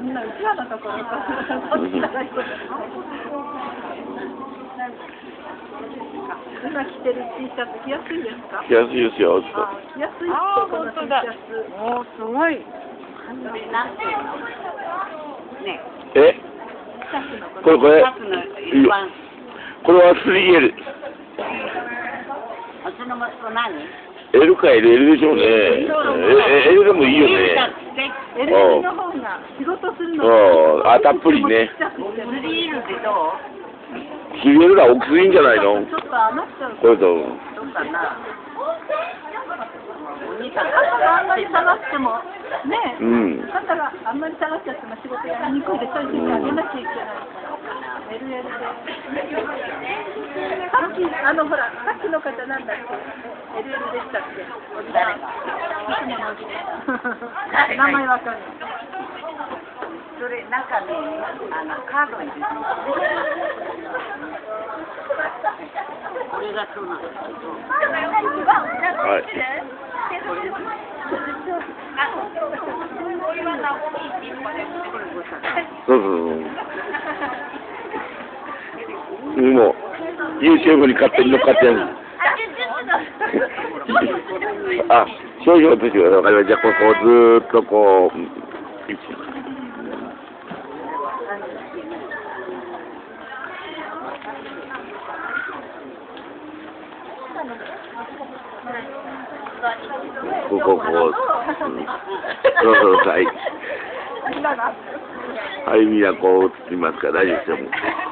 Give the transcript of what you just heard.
みんなうちわのところか今着てる T シャツ着やすいですか？着やすいですよ。あ着やすいあ本当だ。すごい。ねえ？これこれこれは 3L。うちの息子何？L か LL でしょうね。え、L でもいいよね。LL の方が仕事するのうん。あたっぷりね。ちっちゃくてスリールでどう？3L が大きすぎんじゃないの？ちょっと余っちゃう。これと。どうかな？お兄さん肩があんまり下がってもねう、ん。肩があんまり下がっちゃっても仕事やりにくいでそういう時間あげなきゃいけないっきあのほらさっきの方なんだっけ LL でしたっけおじさんいつものおじさん名前わかんないそれなんかねあのカードにこれがそうなんですけどはい。そうそうそう。もう、YouTube に勝手に乗っかってやる。あ、商品を落としてください。わかりました。じゃあ、ここずーっとこう、ここ、こ、う、そうそう、はい。はい、みんなこう映ってますから大丈夫ですよ。